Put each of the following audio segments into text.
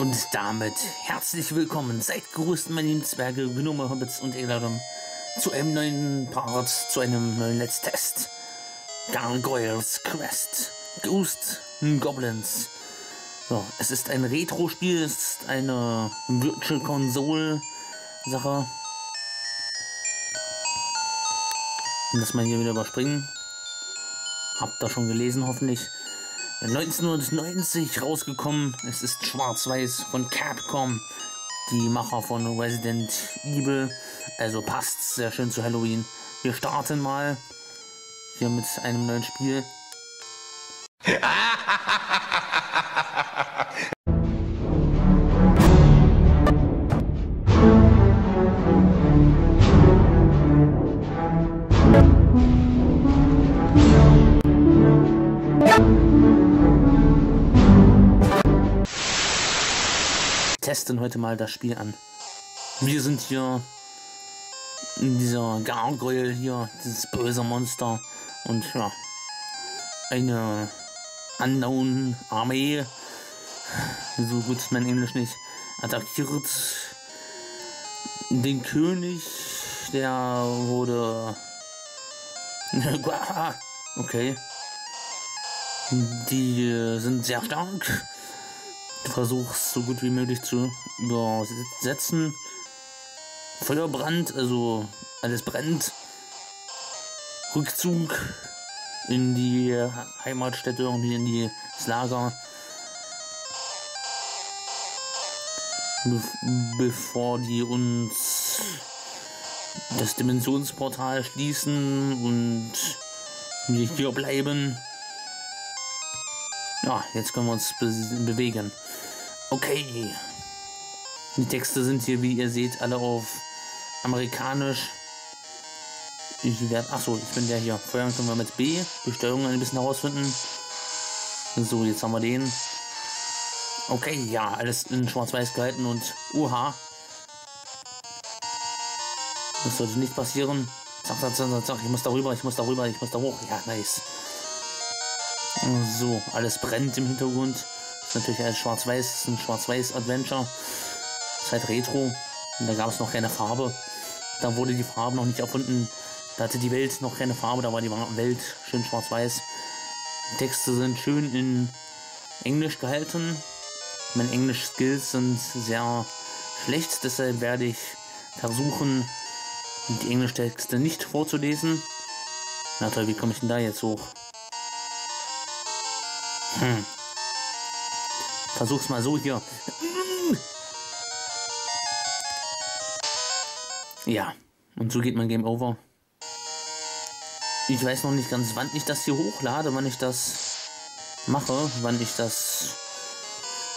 Und damit herzlich willkommen, seid gegrüßt, meine lieben Zwerge, Gnome, Hobbits und Eladom, zu einem neuen Part, zu einem neuen Let's Test. Gargoyles Quest, Ghost Goblins. So, es ist ein Retro-Spiel, es ist eine Virtual Console-Sache. Lass mal hier wieder überspringen. Habt ihr schon gelesen, hoffentlich. 1990 rausgekommen. Es ist schwarz-weiß von Capcom, die Macher von Resident Evil. Also passt sehr schön zu Halloween. Wir starten mal hier mit einem neuen Spiel. testen heute mal das Spiel an. Wir sind hier in dieser Gargoyle hier, dieses böse Monster und ja, eine unknown Armee, so gut ist mein Englisch nicht, attackiert den König, der wurde okay. Die sind sehr stark versuch's so gut wie möglich zu übersetzen. Feuerbrand, also alles brennt. Rückzug in die Heimatstätte, irgendwie in die, das Lager. Be bevor die uns das Dimensionsportal schließen und wir hier bleiben. Ja, jetzt können wir uns be bewegen. Okay. Die Texte sind hier, wie ihr seht, alle auf amerikanisch. Ich werde. Achso, ich bin der hier. Feuern können wir mit B. Die Steuerung ein bisschen herausfinden. So, jetzt haben wir den. Okay, ja, alles in schwarz-weiß gehalten und uha. Das sollte nicht passieren. Zack, zack, zack, zack, ich muss darüber, ich muss darüber, ich muss da hoch. Ja, nice. So, alles brennt im Hintergrund. Natürlich alles schwarz-weiß, ein schwarz-weiß-Adventure. Ist halt Retro. Und da gab es noch keine Farbe. Da wurde die Farbe noch nicht erfunden. Da hatte die Welt noch keine Farbe, da war die Welt schön schwarz-weiß. Die Texte sind schön in Englisch gehalten. Meine Englisch-Skills sind sehr schlecht, deshalb werde ich versuchen, die Englisch-Texte nicht vorzulesen. Na toll, wie komme ich denn da jetzt hoch? Hm. Versuch's mal so hier. Ja, und so geht mein Game Over. Ich weiß noch nicht ganz, wann ich das hier hochlade, wann ich das mache, wann ich das...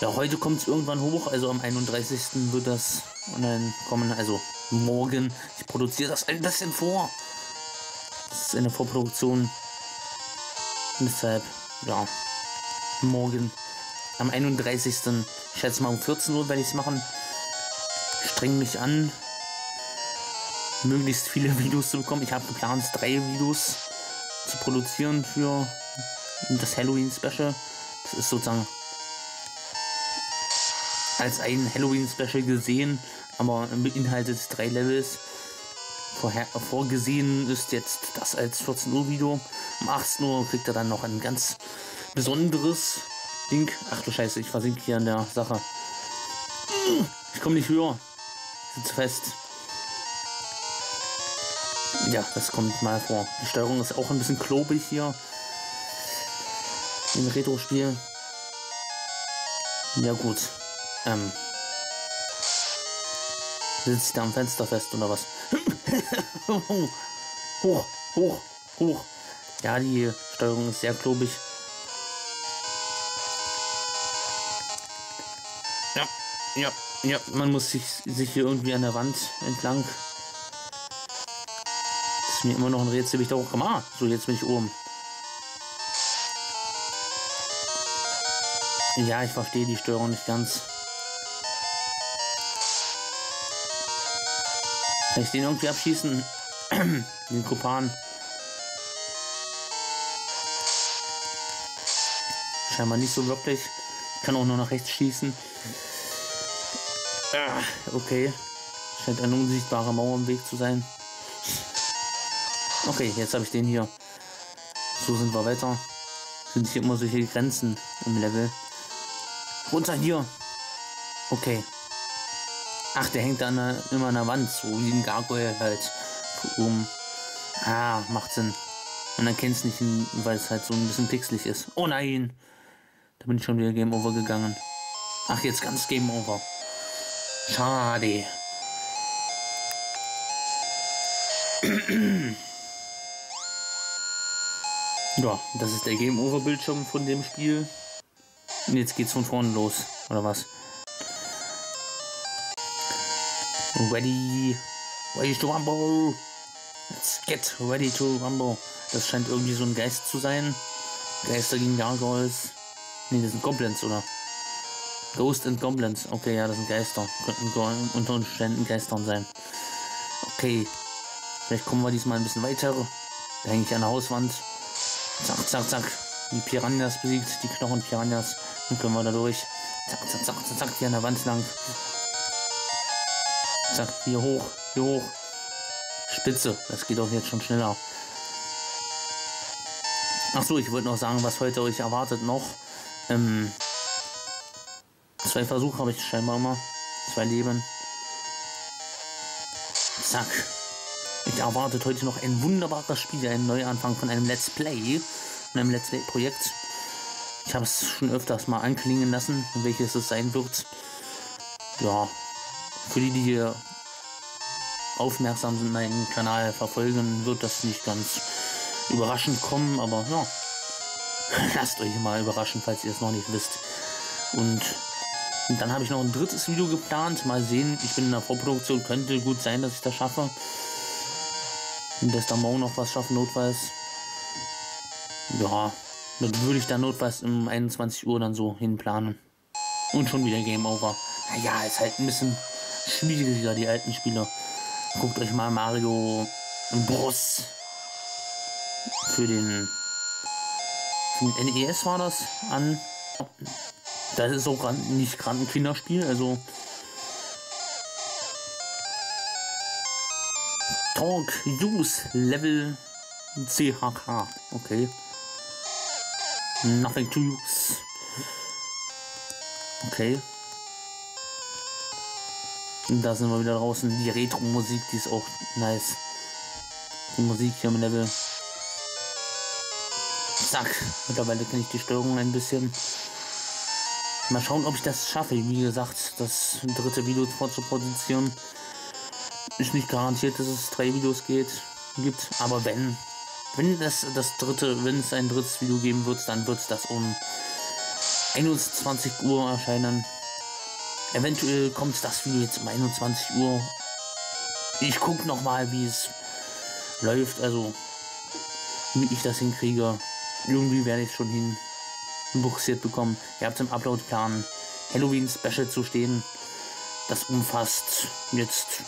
Ja, heute kommt es irgendwann hoch, also am 31. wird das online kommen, also morgen. Ich produziere das ein bisschen vor. Das ist eine Vorproduktion. deshalb, ja morgen am 31. Ich schätze mal um 14 Uhr werde ich es machen. Streng mich an, möglichst viele Videos zu bekommen. Ich habe geplant, drei Videos zu produzieren für das Halloween Special. Das ist sozusagen als ein Halloween Special gesehen, aber beinhaltet drei Levels. Vorher, vorgesehen ist jetzt das als 14 Uhr Video. Um 18 Uhr kriegt er dann noch ein ganz besonderes Ding. Ach du Scheiße, ich versinke hier an der Sache. Ich komme nicht höher. Ich sitze fest. Ja, das kommt mal vor. Die Steuerung ist auch ein bisschen klobig hier. Im Retro-Spiel. Ja gut. Ähm. Sitzt da am Fenster fest oder was? hoch, hoch, hoch. Ja, die Steuerung ist sehr klobig. Ja, ja, man muss sich, sich hier irgendwie an der Wand entlang. Das ist mir immer noch ein Rätsel, wie ich da hochkomme. Ah, so, jetzt bin ich oben. Ja, ich verstehe die Störung nicht ganz. Kann ich den irgendwie abschießen? den Kupan. Scheinbar nicht so wirklich. Ich kann auch nur nach rechts schießen. Ah, okay. Scheint eine unsichtbare Mauer im Weg zu sein. Okay, jetzt habe ich den hier. So sind wir weiter. Sind hier immer solche Grenzen im Level. Runter hier. Okay. Ach, der hängt da an immer an der Wand, so wie ein Gargoyle halt. Um. Ah, macht Sinn. Man erkennt es nicht, weil es halt so ein bisschen pixelig ist. Oh nein! Da bin ich schon wieder Game Over gegangen. Ach, jetzt ganz Game Over. Schade. ja, das ist der Game Over Bildschirm von dem Spiel. Und jetzt geht's von vorne los, oder was? Ready, ready to rumble. Let's get ready to rumble. Das scheint irgendwie so ein Geist zu sein. Geister gegen Gargoyles. Ne, das sind Goblins, oder? Ghost and Goblins. Okay, ja, das sind Geister. Könnten unter Umständen Geistern sein. Okay. Vielleicht kommen wir diesmal ein bisschen weiter. Da hänge ich an der Hauswand. Zack, zack, zack. Die Piranhas besiegt, die Knochen Piranhas. Dann können wir da durch. Zack, zack, zack, zack, zack, hier an der Wand lang. Zack, hier hoch, hier hoch. Spitze, das geht auch jetzt schon schneller. Ach so, ich wollte noch sagen, was heute euch erwartet noch. Ähm, zwei Versuche habe ich scheinbar mal. Zwei Leben. Zack. Ich erwartet heute noch ein wunderbares Spiel, ein Neuanfang von einem Let's Play, von einem Let's Play Projekt. Ich habe es schon öfters mal anklingen lassen, welches es sein wird. Ja, für die, die hier aufmerksam sind, meinen Kanal verfolgen, wird das nicht ganz überraschend kommen, aber ja, lasst euch mal überraschen, falls ihr es noch nicht wisst. Und, und dann habe ich noch ein drittes Video geplant. Mal sehen, ich bin in der Vorproduktion, könnte gut sein, dass ich das schaffe. Und dass da morgen noch was schaffen, notfalls. Ja, dann würde ich dann notfalls um 21 Uhr dann so hinplanen. Und schon wieder Game Over. Naja, ist halt ein bisschen schwieriger, die alten Spiele. Guckt euch mal Mario Bros. für den, für den NES war das an. Das ist auch nicht gerade ein Kinderspiel, also Talk Use Level CHK. Okay. Nothing to use. Okay. Und da sind wir wieder draußen. Die Retro-Musik, die ist auch nice. Die Musik hier im Level. Zack. Mittlerweile kenne ich die Steuerung ein bisschen. Mal schauen, ob ich das schaffe. Wie gesagt, das dritte Video vorzuproduzieren. Ist nicht garantiert, dass es drei Videos geht, gibt. Aber wenn, wenn das, das dritte, wenn es ein drittes Video geben wird, dann wird es das um 21 Uhr erscheinen. Eventuell kommt das Video jetzt um 21 Uhr. Ich gucke nochmal, wie es läuft, also wie ich das hinkriege. Irgendwie werde ich schon hin buxiert bekommen. Ihr habt im Upload-Plan Halloween Special zu stehen. Das umfasst jetzt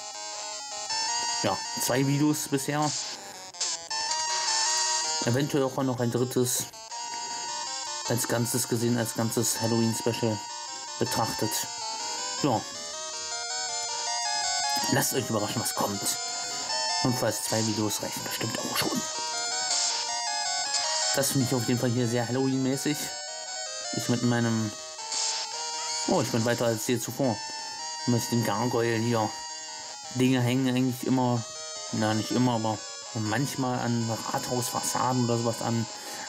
ja, zwei Videos bisher. Eventuell auch noch ein drittes als Ganzes gesehen, als ganzes Halloween Special betrachtet. Ja. Lasst euch überraschen, was kommt. Und falls zwei Videos reichen, bestimmt auch schon. Das finde ich auf jeden Fall hier sehr Halloween-mäßig. Ich mit meinem... Oh, ich bin weiter als hier zuvor. Mit dem Gargoyle hier. Dinge hängen eigentlich immer... Na, nicht immer, aber manchmal an Rathausfassaden oder sowas, an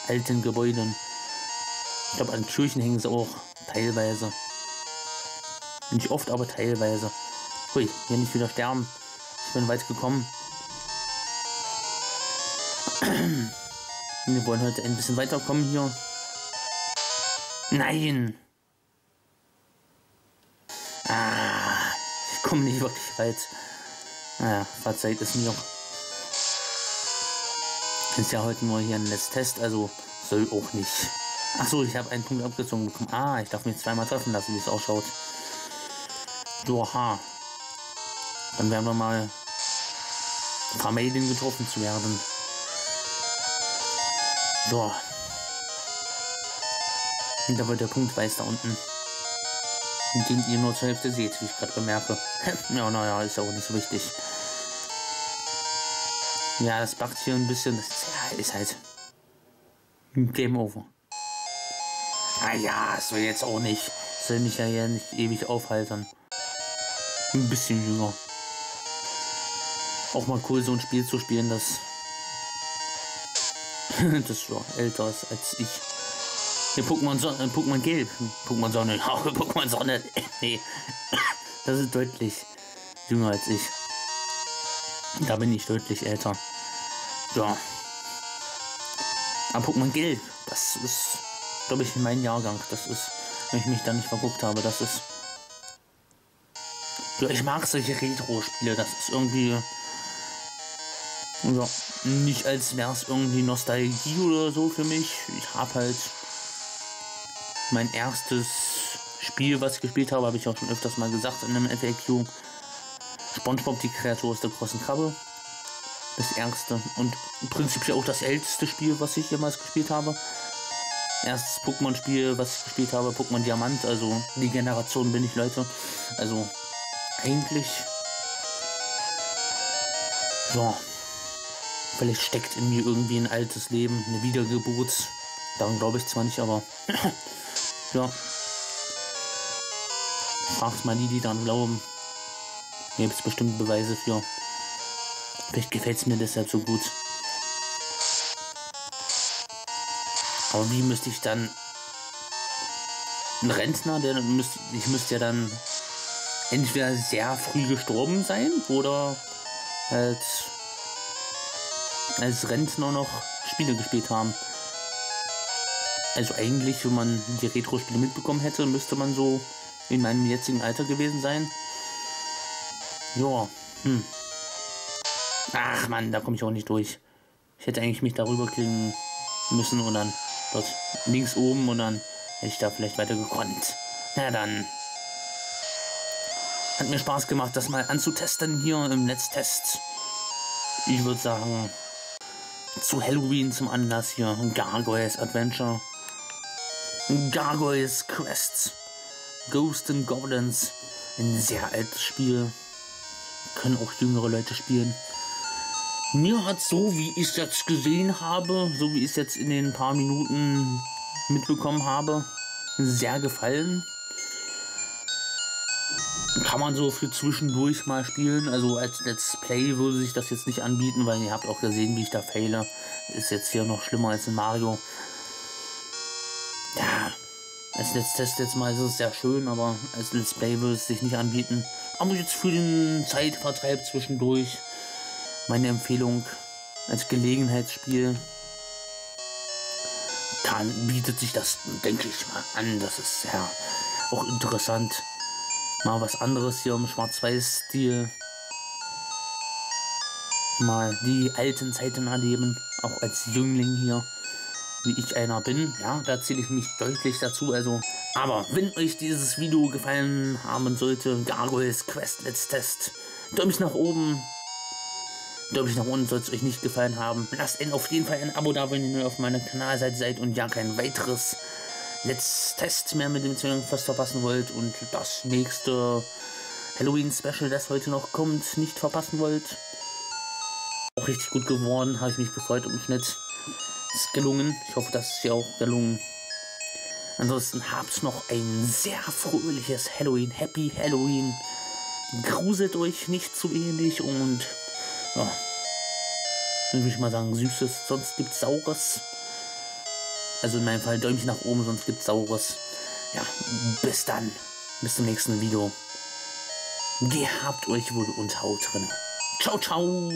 alten Gebäuden. Ich glaube, an Kirchen hängen sie auch teilweise. Nicht oft, aber teilweise. Hui, hier nicht wieder sterben. Ich bin weit gekommen. Wir wollen heute ein bisschen weiterkommen hier. Nein! Ah, ich komme nicht wirklich weit. Naja, verzeiht es mir. Ist ja heute nur hier ein Test, also soll auch nicht. Achso, ich habe einen Punkt abgezogen bekommen. Ah, ich darf mich zweimal treffen lassen, wie es ausschaut. Joha. Dann werden wir mal vermeiden, getroffen zu werden. So. Und wird der Punkt weiß da unten. Den ihr nur zur Hälfte seht, wie ich gerade bemerke. ja, naja, ist auch nicht so wichtig. Ja, das backt hier ein bisschen. Das ist, ja, ist halt Game Over. Ah ja, so jetzt auch nicht. Soll mich ja hier nicht ewig aufhalten. Ein bisschen jünger. Auch mal cool, so ein Spiel zu spielen, das das so älter ist als ich. Hier Pokémon Sonne, äh, Pokémon Gelb, Pokémon Sonne, Pokémon Sonne. nee, das ist deutlich jünger als ich. Da bin ich deutlich älter. Ja. Aber Pokémon Gelb, das ist, glaube ich, mein Jahrgang. Das ist, wenn ich mich da nicht verguckt habe, das ist. Ja, ich mag solche Retro-Spiele. Das ist irgendwie. Ja, nicht als wäre es irgendwie Nostalgie oder so für mich. Ich habe halt mein erstes Spiel, was ich gespielt habe, habe ich auch schon öfters mal gesagt in einem FAQ. SpongeBob die Kreatur aus der großen Krabbe. Das erste und prinzipiell auch das älteste Spiel, was ich jemals gespielt habe. Erstes Pokémon-Spiel, was ich gespielt habe, Pokémon Diamant, also die Generation bin ich, Leute. Also eigentlich. Ja. Vielleicht steckt in mir irgendwie ein altes Leben, eine Wiedergeburt. Daran glaube ich zwar nicht, aber ja. Fragt mal die, die daran glauben. Gibt es bestimmt Beweise für. Vielleicht gefällt es mir deshalb so gut. Aber wie müsste ich dann ein Rentner, der müsste, ich müsste ja dann entweder sehr früh gestorben sein oder halt als Rentner noch Spiele gespielt haben. Also eigentlich, wenn man die Retro-Spiele mitbekommen hätte, müsste man so in meinem jetzigen Alter gewesen sein. Ja, hm. Ach man, da komme ich auch nicht durch. Ich hätte eigentlich mich darüber klingen müssen und dann dort links oben und dann hätte ich da vielleicht weiter gekonnt. Na dann. Hat mir Spaß gemacht, das mal anzutesten hier im Netztest. Ich würde sagen, zu Halloween zum Anlass hier. Gargoyles Adventure. Gargoyles Quest. Ghost and Goblins. Ein sehr altes Spiel. Können auch jüngere Leute spielen. Mir hat so, wie ich es jetzt gesehen habe, so wie ich es jetzt in den paar Minuten mitbekommen habe, sehr gefallen. Kann man so für zwischendurch mal spielen. Also als Let's Play würde sich das jetzt nicht anbieten, weil ihr habt auch gesehen, wie ich da fehle. Ist jetzt hier noch schlimmer als in Mario. Als Let's Test jetzt mal ist es sehr schön, aber als Let's Play würde es sich nicht anbieten. Aber jetzt für den Zeitvertreib zwischendurch meine Empfehlung als Gelegenheitsspiel kann, bietet sich das, denke ich mal, an. Das ist ja auch interessant. Mal was anderes hier im Schwarz-Weiß-Stil. Mal die alten Zeiten erleben, auch als Jüngling hier, wie ich einer bin. Ja, da zähle ich mich deutlich dazu. Also, aber wenn euch dieses Video gefallen haben sollte, Gargoyles Quest Let's Test, Däumchen nach oben, ich, nach unten soll es euch nicht gefallen haben. Lasst auf jeden Fall ein Abo da, wenn ihr neu auf meiner Kanalseite seid und ja kein weiteres Let's Test mehr mit dem Zwilling-Fast verpassen wollt und das nächste Halloween-Special, das heute noch kommt, nicht verpassen wollt. Auch richtig gut geworden, habe ich mich gefreut um Schnitt. Ist gelungen. Ich hoffe, das ist ja auch gelungen. Ansonsten habt noch ein sehr fröhliches Halloween. Happy Halloween. Gruselt euch nicht zu ähnlich und ja. Würde ich mal sagen, süßes, sonst gibt's saures. Also in meinem Fall Däumchen nach oben, sonst gibt's saures. Ja, bis dann. Bis zum nächsten Video. Gehabt euch wohl und haut drin. Ciao, ciao.